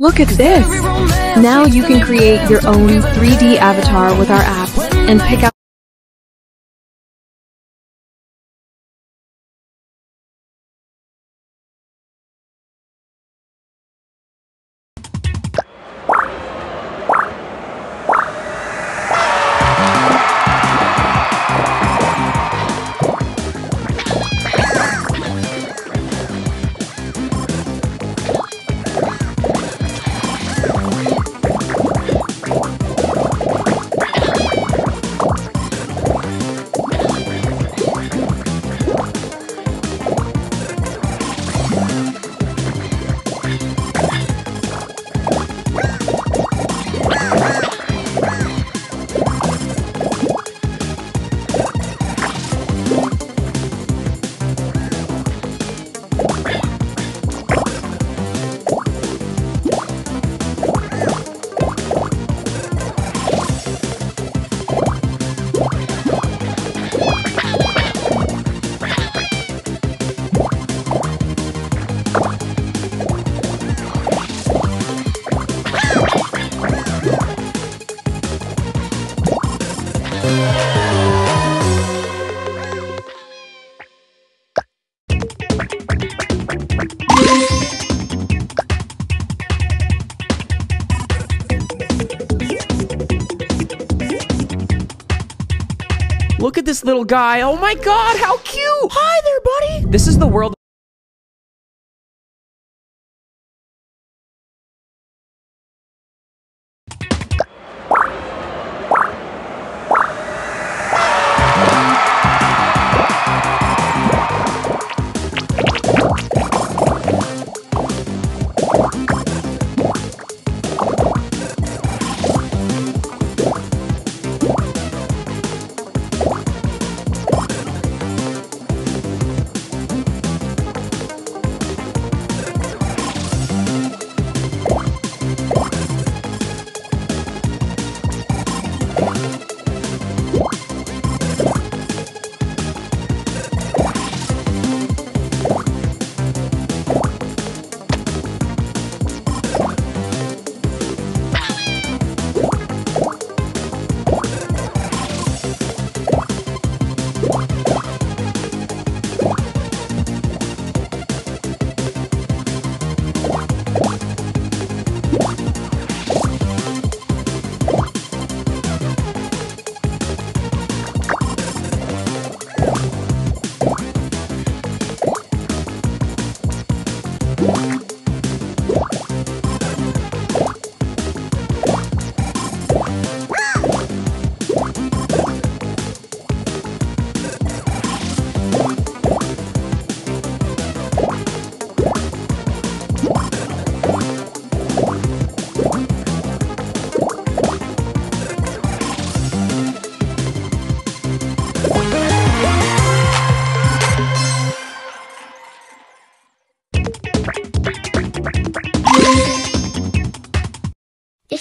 Look at this! Now you can create your own 3D avatar with our app and pick out Look at this little guy. Oh my god, how cute! Hi there, buddy! This is the world.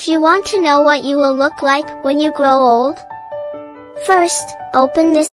You want to know what you will look like when you grow old, first, open this